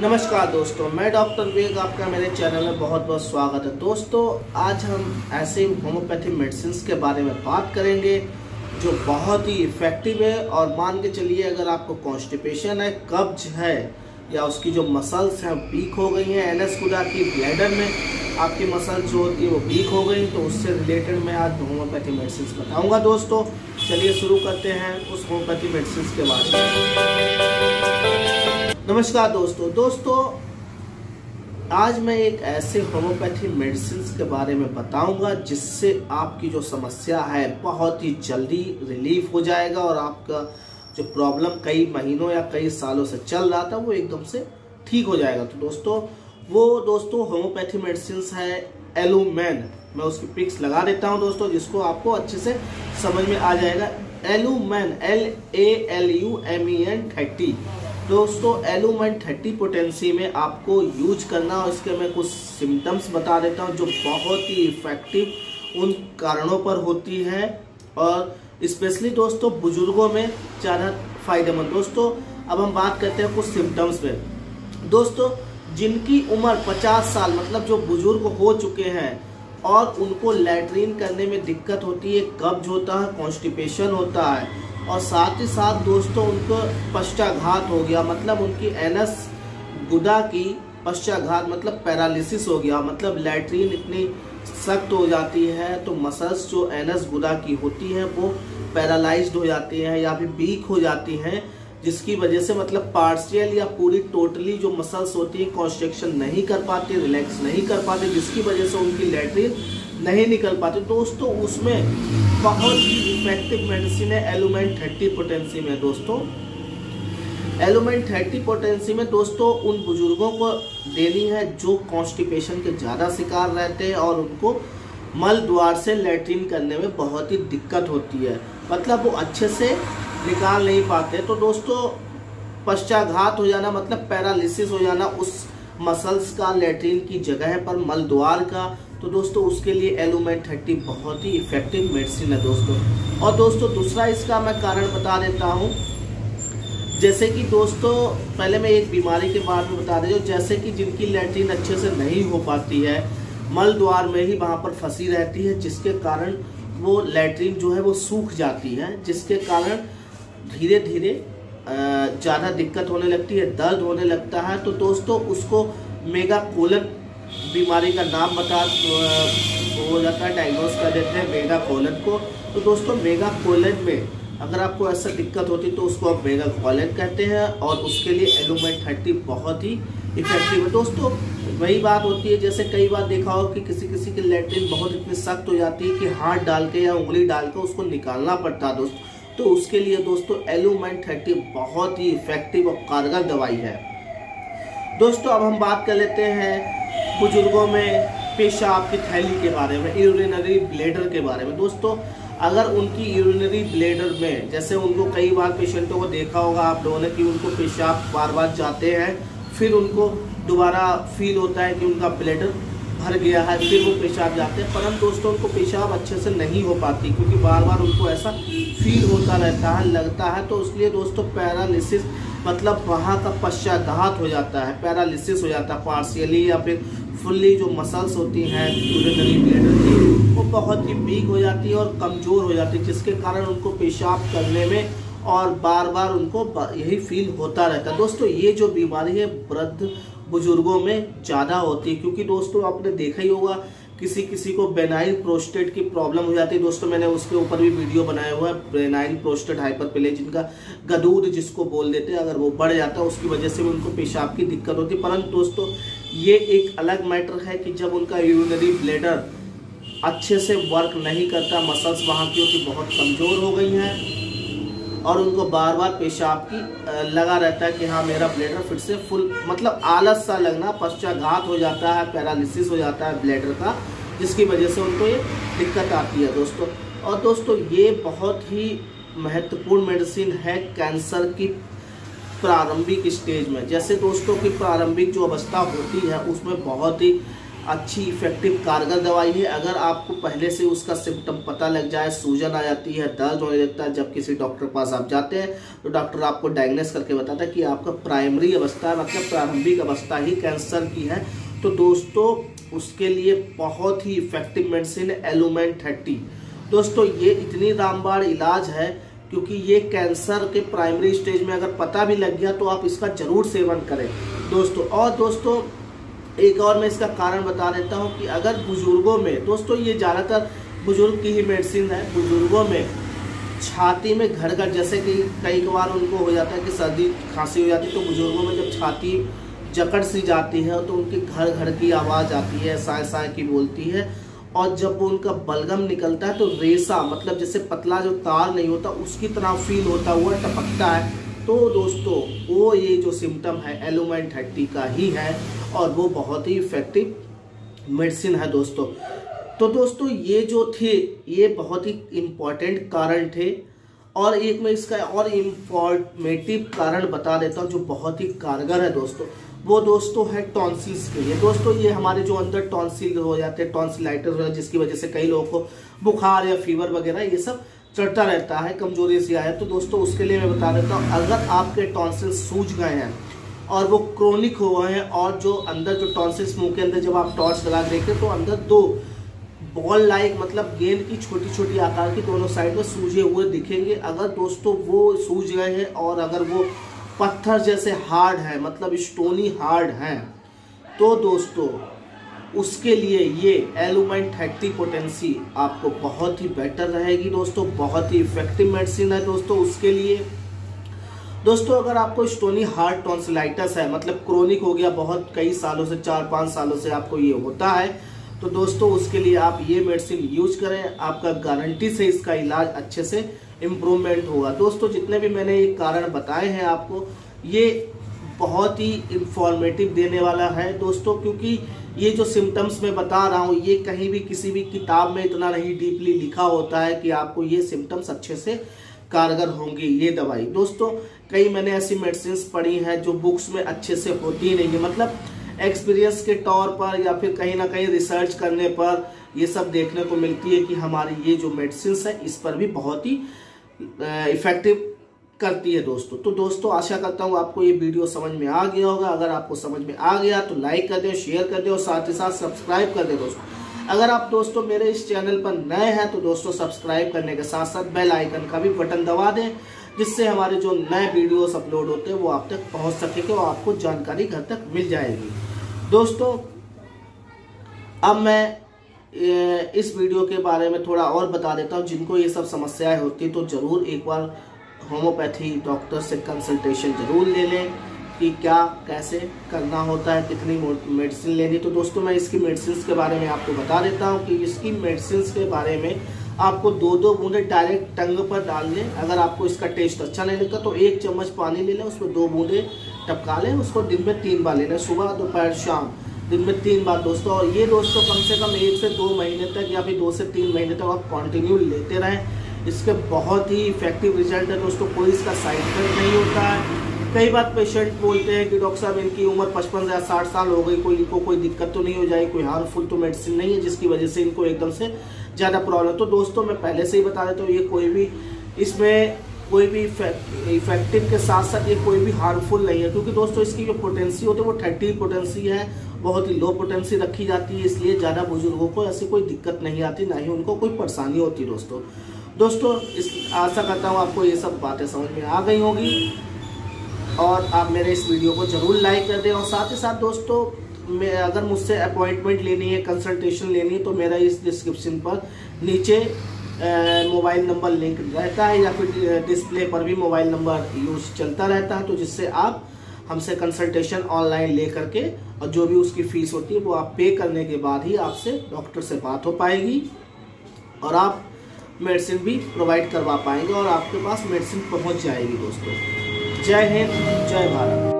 नमस्कार दोस्तों, मैं डॉक्टर वेग आपका, मेरे चैनल में बहुत बहुत स्वागत है। दोस्तों, आज हम ऐसे होम्योपैथी मेडिसिन के बारे में बात करेंगे, जो बहुत ही इफ़ेक्टिव है और मान के चलिए, अगर आपको कॉन्स्टिपेशन है, कब्ज है, या उसकी जो मसल्स हैं वीक हो गई हैं एन एस गुदा की ब्लैडर में आपकी मसल्स जो होती है, वो वीक हो गई तो उससे रिलेटेड मैं आज होम्योपैथी मेडिसिन बताऊँगा। दोस्तों, चलिए शुरू करते हैं उस होम्योपैथी मेडिसिन के बारे में। नमस्कार दोस्तों। दोस्तों, आज मैं एक ऐसे होम्योपैथी मेडिसिन के बारे में बताऊँगा जिससे आपकी जो समस्या है बहुत ही जल्दी रिलीफ हो जाएगा और आपका जो प्रॉब्लम कई महीनों या कई सालों से चल रहा था, वो एकदम से ठीक हो जाएगा। तो दोस्तों, वो दोस्तों होम्योपैथी मेडिसिन है एलूमैन। मैं उसकी पिक्स लगा देता हूँ दोस्तों, जिसको आपको अच्छे से समझ में आ जाएगा। Alumen, L A L U M E N thirty. दोस्तों एलूमेंट थर्टी पोटेंसी में आपको यूज़ करना और इसके मैं कुछ सिम्टम्स बता देता हूँ जो बहुत ही इफ़ेक्टिव उन कारणों पर होती है। और स्पेशली दोस्तों, बुज़ुर्गों में ज़्यादा फ़ायदेमंद। दोस्तों, अब हम बात करते हैं कुछ सिम्टम्स में दोस्तों, जिनकी उम्र 50 साल मतलब जो बुज़ुर्ग हो चुके हैं और उनको लैट्रीन करने में दिक्कत होती है, कब्ज होता है कॉन्स्टिपेशन होता है और साथ ही साथ दोस्तों, उनको पश्चाघात हो गया। मतलब उनकी एनस गुदा की पश्चाघात मतलब पैरालिसिस हो गया। मतलब लैट्रीन इतनी सख्त हो जाती है तो मसल्स जो एनस गुदा की होती है, वो पैरालाइज्ड हो जाती हैं या फिर वीक हो जाती हैं। जिसकी वजह से मतलब पार्शियल या पूरी टोटली जो मसल्स होती है कॉन्स्ट्रक्शन नहीं कर पाते रिलैक्स नहीं कर पाते, जिसकी वजह से उनकी लैट्रिन नहीं निकल पाते। दोस्तों, उसमें बहुत ही इफ़ेक्टिव मेडिसिन है एलुमेंट थर्टी पोटेंसी में, दोस्तों। एलुमेंट थर्टी पोटेंसी में, दोस्तों, उन बुज़ुर्गों को देनी है जो कॉन्स्टिपेशन के ज़्यादा शिकार रहते हैं और उनको मल द्वार से लेट्रिन करने में बहुत ही दिक्कत होती है। मतलब वो अच्छे से निकाल नहीं पाते। तो दोस्तों, पश्चाघात हो जाना मतलब पैरालिसिस हो जाना उस मसल्स का, लेटरिन की जगह पर मल द्वार का। तो दोस्तों, उसके लिए एलुमेंट थर्टी बहुत ही इफ़ेक्टिव मेडिसिन है दोस्तों। और दोस्तों, दूसरा इसका मैं कारण बता देता हूँ। जैसे कि दोस्तों, पहले मैं एक बीमारी के बारे में बता देता हूँ। जैसे कि जिनकी लेटरिन अच्छे से नहीं हो पाती है मल द्वार में ही वहाँ पर फंसी रहती है, जिसके कारण वो लेट्रिन जो है वो सूख जाती है, जिसके कारण धीरे धीरे ज़्यादा दिक्कत होने लगती है, दर्द होने लगता है तो दोस्तों उसको मेगा कोलन बीमारी का नाम बता हो जाता है डायग्नोज कर देते हैं मेगा कोलन को। तो दोस्तों मेगा कोलन में अगर आपको ऐसा दिक्कत होती तो उसको आप मेगा कोलन कहते हैं और उसके लिए एलुमेंट थर्टी बहुत ही इफ़ेक्टिव है। दोस्तों वही बात होती है, जैसे कई बार देखा हो कि किसी किसी की लेटरिन बहुत इतनी सख्त हो जाती है कि हाथ डाल के या उंगली डाल के उसको निकालना पड़ता है दोस्तों। तो उसके लिए दोस्तों एलुमेंट थर्टी बहुत ही इफ़ेक्टिव और कारगर दवाई है। दोस्तों, अब हम बात कर लेते हैं बुज़ुर्गों में पेशाब की थैली के बारे में यूरिनरी ब्लेडर के बारे में। दोस्तों, अगर उनकी यूरिनरी ब्लेडर में, जैसे उनको कई बार पेशेंटों को देखा होगा आप लोगों ने कि उनको पेशाब बार बार जाते हैं, फिर उनको दोबारा फील होता है कि उनका ब्लेडर भर गया है, फिर वो पेशाब जाते हैं। परंतु दोस्तों, उनको पेशाब अच्छे से नहीं हो पाती, क्योंकि बार बार उनको ऐसा फील होता रहता है, लगता है। तो इसलिए दोस्तों पैरालिसिस मतलब वहाँ का पश्चाघात हो जाता है पैरालिसिस हो जाता है पार्शियली या फिर फुल्ली जो मसल्स होती हैं यूरिनरी ब्लेडर की वो बहुत ही वीक हो जाती है और कमज़ोर हो जाती है, जिसके कारण उनको पेशाब करने में और बार बार उनको यही फील होता रहता है। दोस्तों, ये जो बीमारी है, वृद्ध बुज़ुर्गों में ज़्यादा होती है। क्योंकि दोस्तों, आपने देखा ही होगा, किसी किसी को बेनाइल प्रोस्टेट की प्रॉब्लम हो जाती है। दोस्तों, मैंने उसके ऊपर भी वीडियो बनाया हुआ है बेनाइल प्रोस्टेट हाइपर जिनका गदूद जिसको बोल देते हैं, अगर वो बढ़ जाता है, उसकी वजह से भी उनको पेशाब की दिक्कत होती है। परंतु दोस्तों, ये एक अलग मैटर है कि जब उनका यूरिनरी ब्लेडर अच्छे से वर्क नहीं करता मसल्स वहाँ की होती बहुत कमज़ोर हो गई हैं। और उनको बार बार पेशाब की लगा रहता है कि हाँ मेरा ब्लेडर फिर से फुल मतलब आलस सा लगना, पश्चाघात हो जाता है पैरालिसिस हो जाता है ब्लेडर का, जिसकी वजह से उनको ये दिक्कत आती है दोस्तों। और दोस्तों, ये बहुत ही महत्वपूर्ण मेडिसिन है कैंसर की प्रारंभिक स्टेज में। जैसे दोस्तों की प्रारंभिक जो अवस्था होती है, उसमें बहुत ही अच्छी इफ़ेक्टिव कारगर दवाई है। अगर आपको पहले से उसका सिम्टम पता लग जाए, सूजन आ जाती है, दर्द होने लगता है, जब किसी डॉक्टर के पास आप जाते हैं तो डॉक्टर आपको डायग्नोस करके बताता है कि आपका प्राइमरी अवस्था मतलब प्रारंभिक अवस्था ही कैंसर की है। तो दोस्तों, उसके लिए बहुत ही इफ़ेक्टिव मेडिसिन एलुमेंट थर्टी दोस्तों, ये इतनी रामबाड़ इलाज है, क्योंकि ये कैंसर के प्राइमरी स्टेज में अगर पता भी लग गया तो आप इसका ज़रूर सेवन करें। दोस्तों, और दोस्तों एक और मैं इसका कारण बता देता हूँ कि अगर बुज़ुर्गों में, दोस्तों ये ज़्यादातर बुज़ुर्ग की ही मेडिसिन है, बुज़ुर्गों में छाती में घर घर जैसे कि कई बार उनको हो जाता है कि सर्दी, खांसी हो जाती है तो बुज़ुर्गों में जब छाती जकड़ सी जाती है तो उनकी घर घर की आवाज़ आती है, साय साय की बोलती है, और जब वो उनका बलगम निकलता है तो रेसा मतलब जैसे पतला जो तार नहीं होता, उसकी तरह फील होता हुआ टपकता है। तो दोस्तों, वो ये जो सिम्टम है एलुमाइन थर्टी का ही है। और वो बहुत ही इफ़ेक्टिव मेडिसिन है दोस्तों। तो दोस्तों, ये जो थे, ये बहुत ही इंपॉर्टेंट कारण थे। और एक मैं इसका और इम्फॉर्मेटिव कारण बता देता हूँ जो बहुत ही कारगर है दोस्तों। वो दोस्तों है टॉन्सिल्स के लिए। दोस्तों, ये हमारे जो अंदर टॉन्सिल हो जाते हैं टॉन्सिलाइटिस जिसकी वजह से कई लोगों को बुखार या फीवर वगैरह, ये सब चढ़ता रहता है, कमज़ोरी से आया। तो दोस्तों, उसके लिए मैं बता देता हूँ, अगर आपके टॉन्सिल सूज गए हैं और वो क्रोनिक हो गए हैं और जो अंदर, जो टॉन्सिल्स मुँह के अंदर जब आप टॉर्च लगा के देखते तो अंदर दो बॉल लाइक मतलब गेंद की छोटी छोटी आकार की दोनों साइड में सूझे हुए दिखेंगे। अगर दोस्तों वो सूझ गए हैं और अगर वो पत्थर जैसे हार्ड है मतलब स्टोनी हार्ड है तो दोस्तों उसके लिए ये एलुमाइन थर्टी पोटेंसी आपको बहुत ही बेटर रहेगी दोस्तों, बहुत ही इफ़ेक्टिव मेडिसिन है दोस्तों उसके लिए। दोस्तों, अगर आपको स्टोनी हार्ट टॉन्सिलाइटस है मतलब क्रोनिक हो गया बहुत कई सालों से, चार, पाँच सालों से आपको ये होता है तो दोस्तों, उसके लिए आप ये मेडिसिन यूज़ करें। आपका गारंटी से इसका इलाज अच्छे से इम्प्रूवमेंट होगा। दोस्तों, जितने भी मैंने ये कारण बताए हैं आपको, ये बहुत ही इंफॉर्मेटिव देने वाला है। दोस्तों, क्योंकि ये जो सिम्टम्स मैं बता रहा हूँ, ये कहीं भी किसी भी किताब में इतना नहीं डीपली लिखा होता है कि आपको ये सिम्टम्स अच्छे से कारगर होंगे ये दवाई। दोस्तों कई मैंने ऐसी मेडिसिन पढ़ी हैं जो बुक्स में अच्छे से होती नहीं है। मतलब एक्सपीरियंस के तौर पर या फिर कहीं ना कहीं रिसर्च करने पर ये सब देखने को मिलती है कि हमारी ये जो मेडिसिन है, इस पर भी बहुत ही इफ़ेक्टिव करती है दोस्तों। तो दोस्तों, आशा करता हूँ आपको ये वीडियो समझ में आ गया होगा। अगर आपको समझ में आ गया तो लाइक कर दें शेयर कर दें और साथ ही साथ सब्सक्राइब कर दें दोस्तों। अगर आप दोस्तों मेरे इस चैनल पर नए हैं तो दोस्तों सब्सक्राइब करने के साथ साथ बेल आइकन का भी बटन दबा दें। जिससे हमारे जो नए वीडियोस अपलोड होते हैं, वो आप तक पहुँच सकेंगे और आपको जानकारी घर तक मिल जाएगी। दोस्तों, अब मैं इस वीडियो के बारे में थोड़ा और बता देता हूँ। जिनको ये सब समस्याएँ होती तो ज़रूर एक बार होम्योपैथी डॉक्टर से कंसल्टेशन ज़रूर ले लें कि क्या, कैसे करना होता है, कितनी मेडिसिन लेनी तो दोस्तों, मैं इसकी मेडिसिन के बारे में आपको बता देता हूँ कि इसकी मेडिसिन के बारे में आपको दो दो बूंदे डायरेक्ट टंग पर डाल लें अगर आपको इसका टेस्ट अच्छा नहीं लगता तो एक चम्मच पानी ले लें, उसमें दो बूंदे टपका लें, उसको दिन में तीन बार ले लें, सुबह, दोपहर, शाम। दिन में तीन बार दोस्तों, और ये दोस्तों कम से कम एक से दो महीने तक या फिर दो से तीन महीने तक आप कंटिन्यू लेते रहें। इसके बहुत ही इफ़ेक्टिव रिज़ल्ट है दोस्तों, कोई इसका साइड इफ़ेक्ट नहीं होता है। कई बार पेशेंट बोलते हैं कि डॉक्टर साहब, इनकी उम्र पचपन या साठ साल हो गई, कोई इनको कोई दिक्कत तो नहीं हो जाएगी, कोई हार्मफुल तो मेडिसिन नहीं है, जिसकी वजह से इनको एकदम से ज़्यादा प्रॉब्लम तो दोस्तों, मैं पहले से ही बता देता हूँ, ये कोई भी, इसमें कोई भी इफ़ेक्टिव के साथ साथ ये कोई भी हार्मफुल नहीं है, क्योंकि दोस्तों, इसकी जो पोटेंसी होती है, वो थर्टी पोटेंसी है, बहुत ही लो पोटेंसी रखी जाती है, इसलिए ज़्यादा बुज़ुर्गों को ऐसी कोई दिक्कत नहीं आती, ना ही उनको कोई परेशानी होती दोस्तों। दोस्तों, इस, आशा करता हूँ आपको ये सब बातें समझ में आ गई होगी। और आप मेरे इस वीडियो को ज़रूर लाइक कर दें। और साथ ही साथ दोस्तों, मैं अगर मुझसे अपॉइंटमेंट लेनी है कंसल्टेशन लेनी है तो मेरा इस डिस्क्रिप्शन पर नीचे मोबाइल नंबर लिंक रहता है, या फिर डिस्प्ले पर भी मोबाइल नंबर यूज़ चलता रहता है तो जिससे आप हमसे कंसल्टेशन ऑनलाइन ले करके और जो भी उसकी फ़ीस होती है, वो आप पे करने के बाद ही आपसे डॉक्टर से बात हो पाएगी और आप मेडिसिन भी प्रोवाइड करवा पाएँगे और आपके पास मेडिसिन पहुँच जाएगी दोस्तों। जय हिंद जय भारत।